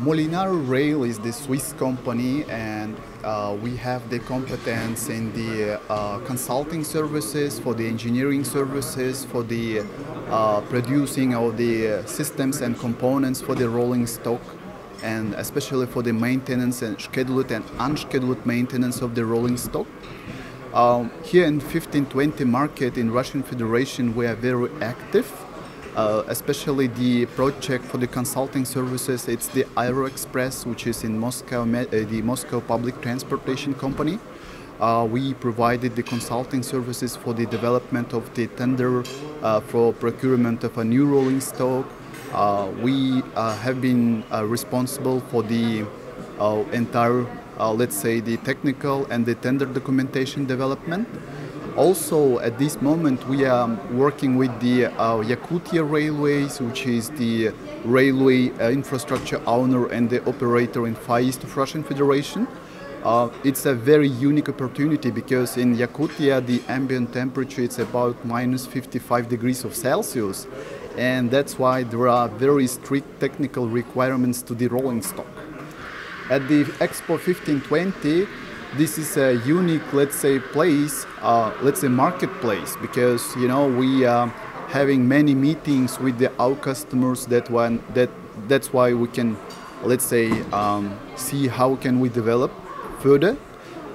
Molinari Rail is the Swiss company, and uh, we have the competence in the uh, consulting services, for the engineering services, for the uh, producing of the systems and components for the rolling stock, and especially for the maintenance and scheduled and unscheduled maintenance of the rolling stock. Um, here in 1520 market in Russian Federation, we are very active uh, especially the project for the consulting services. It's the Aero Express, which is in Moscow, uh, the Moscow Public Transportation Company. Uh, we provided the consulting services for the development of the tender uh, for procurement of a new rolling stock. Uh, we uh, have been responsible for the entire, let's say, the technical and the tender documentation development. Also, at this moment, we are working with the uh, Yakutia Railways, which is the railway uh, infrastructure owner and the operator in Far East of Russian Federation. Uh, it's a very unique opportunity because in Yakutia the ambient temperature is about minus 55 degrees of Celsius and that's why there are very strict technical requirements to the rolling stock. At the Expo 1520 this is a unique, let's say, place, uh, let's say marketplace, because you know we are having many meetings with the, our customers. That one, that that's why we can, let's say, um, see how can we develop further,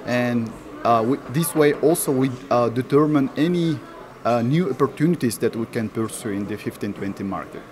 and uh, we, this way also we uh, determine any uh, new opportunities that we can pursue in the 1520 market.